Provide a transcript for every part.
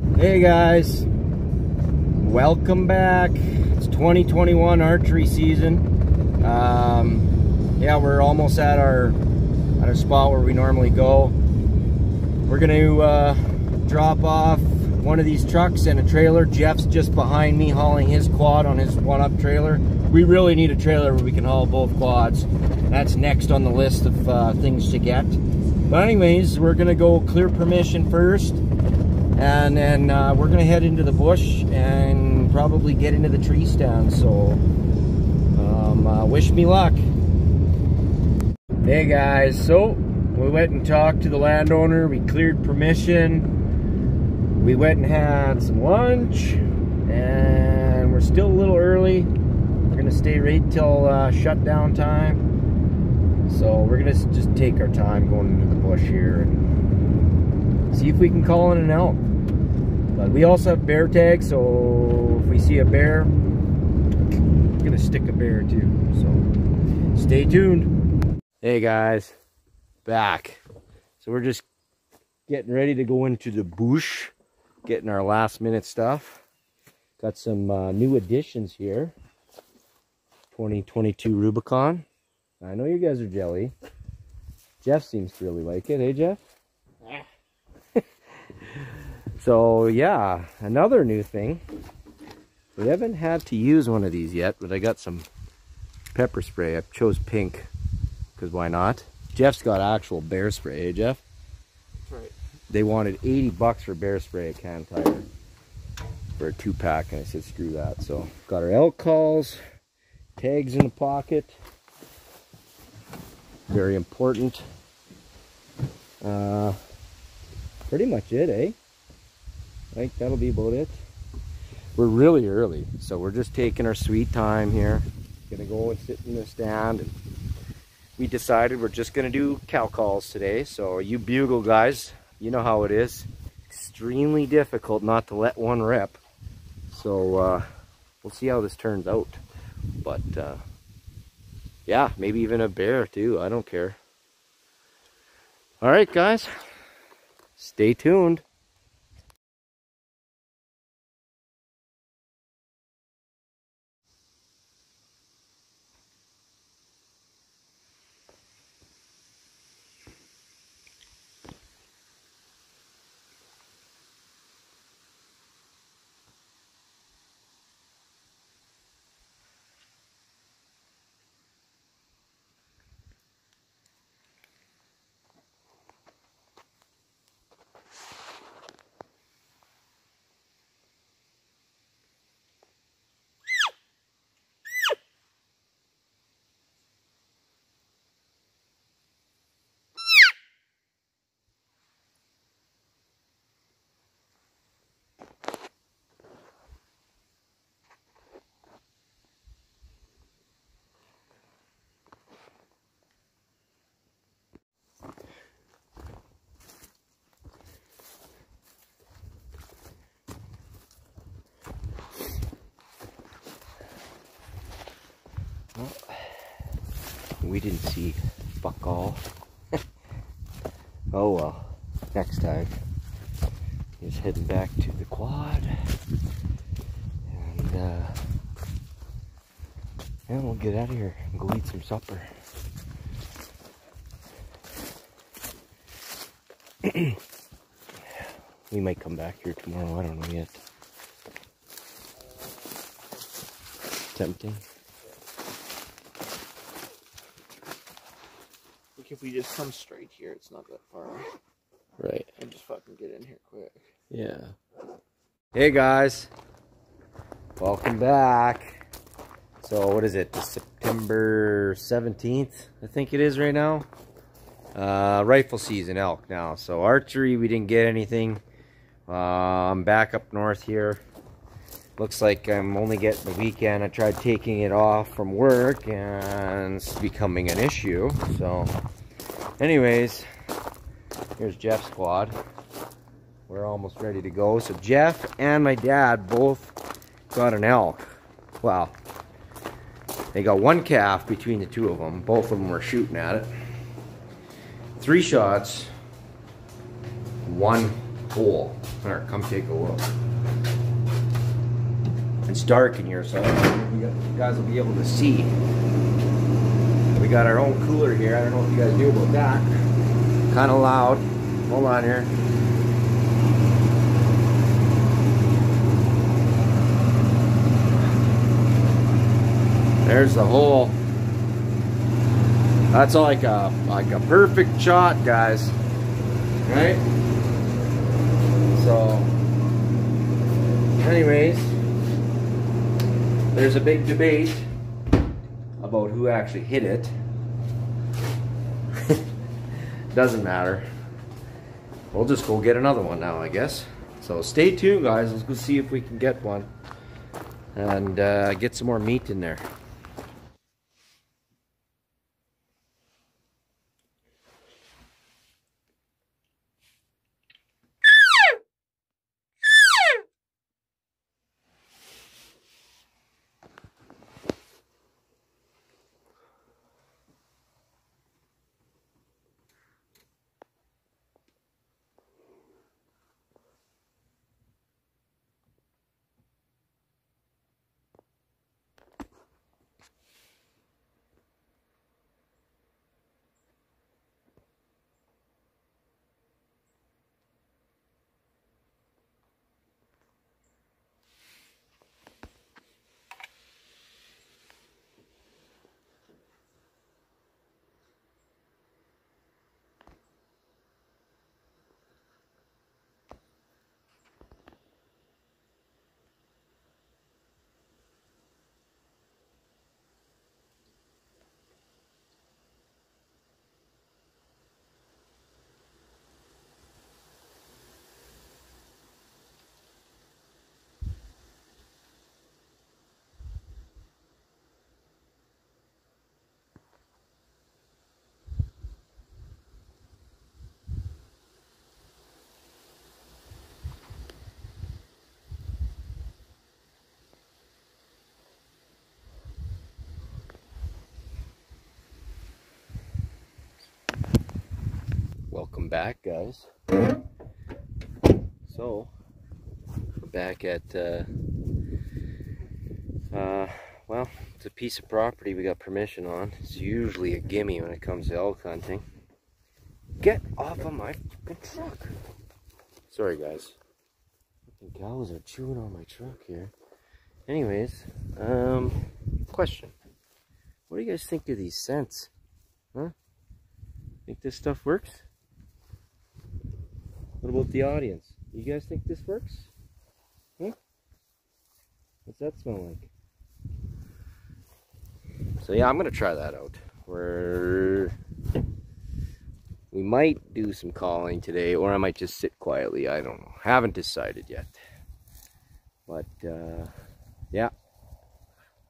Hey guys, welcome back. It's 2021 archery season. Um, yeah, we're almost at our at our spot where we normally go. We're gonna uh, drop off one of these trucks and a trailer. Jeff's just behind me hauling his quad on his one-up trailer. We really need a trailer where we can haul both quads. That's next on the list of uh, things to get. But anyways, we're gonna go clear permission first and then uh, we're gonna head into the bush and probably get into the tree stand so um, uh, wish me luck. Hey guys so we went and talked to the landowner we cleared permission we went and had some lunch and we're still a little early. We're gonna stay right till uh, shutdown time. So we're gonna just take our time going into the bush here and see if we can call in an elk but we also have bear tags, so if we see a bear, we're gonna stick a bear too. So stay tuned. Hey guys, back. So we're just getting ready to go into the bush, getting our last minute stuff. Got some uh, new additions here. 2022 Rubicon. I know you guys are jelly. Jeff seems to really like it, hey Jeff? So yeah, another new thing. We haven't had to use one of these yet, but I got some pepper spray. I chose pink, because why not? Jeff's got actual bear spray, eh Jeff? That's right. They wanted 80 bucks for bear spray at Can Tire for a two pack, and I said screw that. So got our elk calls, tags in the pocket. Very important. Uh, pretty much it, eh? I think that'll be about it. We're really early, so we're just taking our sweet time here. Gonna go and sit in the stand. And we decided we're just gonna do cow calls today. So you bugle guys, you know how it is. Extremely difficult not to let one rip. So uh, we'll see how this turns out. But uh, yeah, maybe even a bear too. I don't care. All right, guys, stay tuned. We didn't see fuck all. oh well, next time. Just heading back to the quad. And uh and we'll get out of here and go eat some supper. we might come back here tomorrow, I don't know yet. Tempting. Like if we just come straight here, it's not that far. Right. And just fucking get in here quick. Yeah. Hey guys. Welcome back. So what is it? September 17th, I think it is right now. Uh, rifle season elk now. So archery, we didn't get anything. Uh, I'm back up north here. Looks like I'm only getting the weekend. I tried taking it off from work and it's becoming an issue. So anyways, here's Jeff's squad. We're almost ready to go. So Jeff and my dad both got an elk. Wow. They got one calf between the two of them. Both of them were shooting at it. Three shots. One hole. Alright, come take a look. It's dark in here, so you guys will be able to see. Got our own cooler here. I don't know if you guys knew about that. Kind of loud. Hold on here. There's the hole. That's like a like a perfect shot, guys. Right? So anyways, there's a big debate about who actually hit it. Doesn't matter. We'll just go get another one now, I guess. So stay tuned, guys. Let's go see if we can get one and uh, get some more meat in there. Welcome back guys. So back at uh, uh, well it's a piece of property we got permission on. It's usually a gimme when it comes to elk hunting. Get off of my truck. Sorry guys. The cows are chewing on my truck here. Anyways um question. What do you guys think of these scents? Huh? Think this stuff works what about the audience? You guys think this works? Huh? What's that smell like? So yeah, I'm gonna try that out. We're we might do some calling today, or I might just sit quietly. I don't know. Haven't decided yet. But uh, yeah,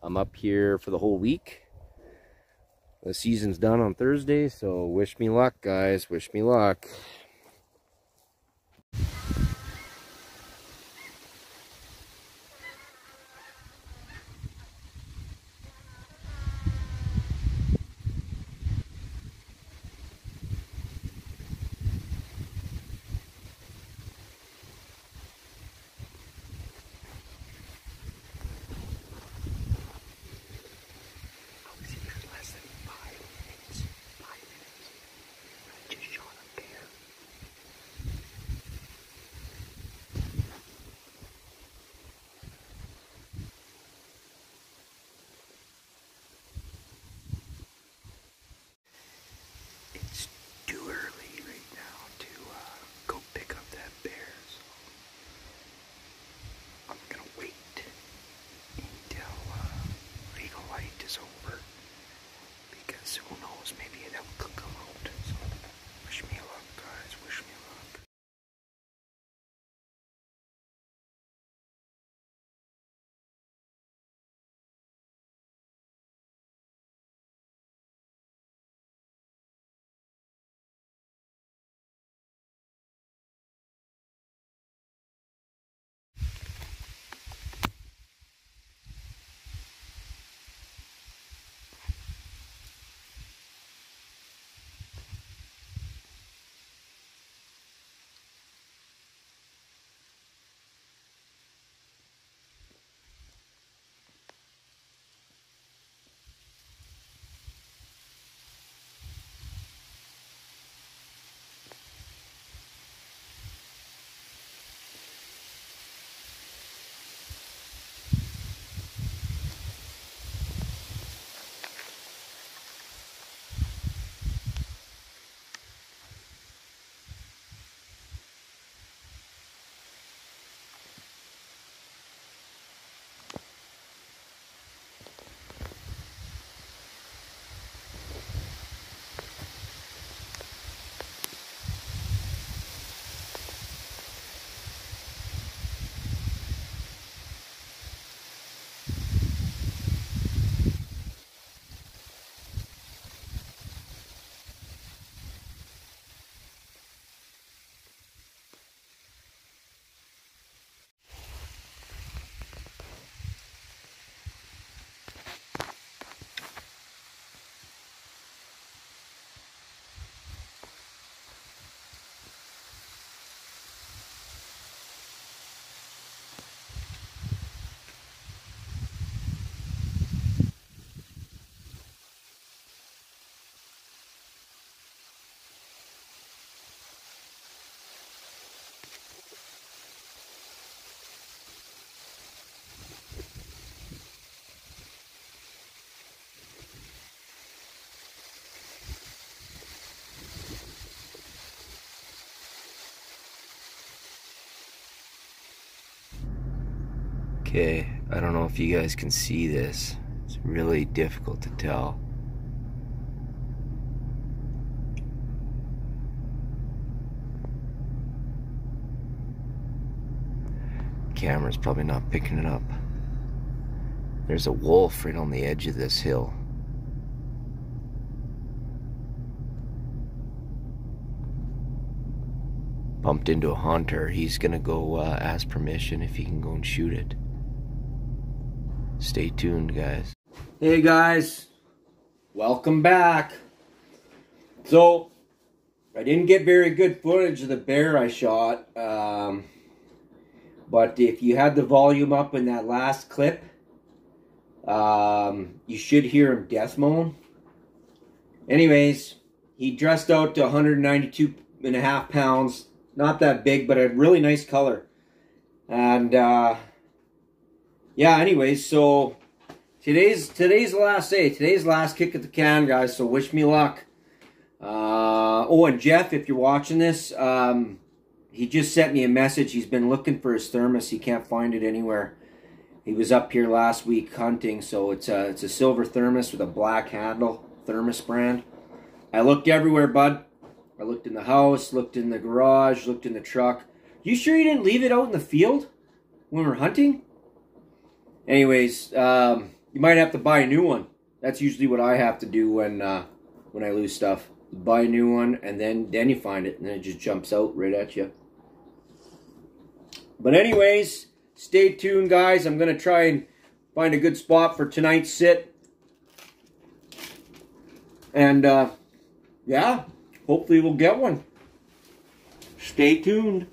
I'm up here for the whole week. The season's done on Thursday, so wish me luck, guys. Wish me luck. Okay, I don't know if you guys can see this. It's really difficult to tell. Camera's probably not picking it up. There's a wolf right on the edge of this hill. Bumped into a hunter. He's gonna go uh, ask permission if he can go and shoot it. Stay tuned, guys. Hey, guys. Welcome back. So, I didn't get very good footage of the bear I shot. Um, but if you had the volume up in that last clip, um, you should hear him death moan. Anyways, he dressed out to 192 and a half pounds. Not that big, but a really nice color. And uh, yeah, anyways, so today's today's the last day. Today's last kick at the can, guys. So wish me luck. Uh, oh, and Jeff, if you're watching this, um, he just sent me a message. He's been looking for his thermos. He can't find it anywhere. He was up here last week hunting, so it's a it's a silver thermos with a black handle, thermos brand. I looked everywhere, bud. I looked in the house, looked in the garage, looked in the truck. You sure you didn't leave it out in the field when we are hunting? Anyways, um, you might have to buy a new one. That's usually what I have to do when uh, when I lose stuff. Buy a new one, and then then you find it, and then it just jumps out right at you. But anyways, stay tuned, guys. I'm to try and find a good spot for tonight's sit. And, uh, yeah, hopefully we'll get one. Stay tuned.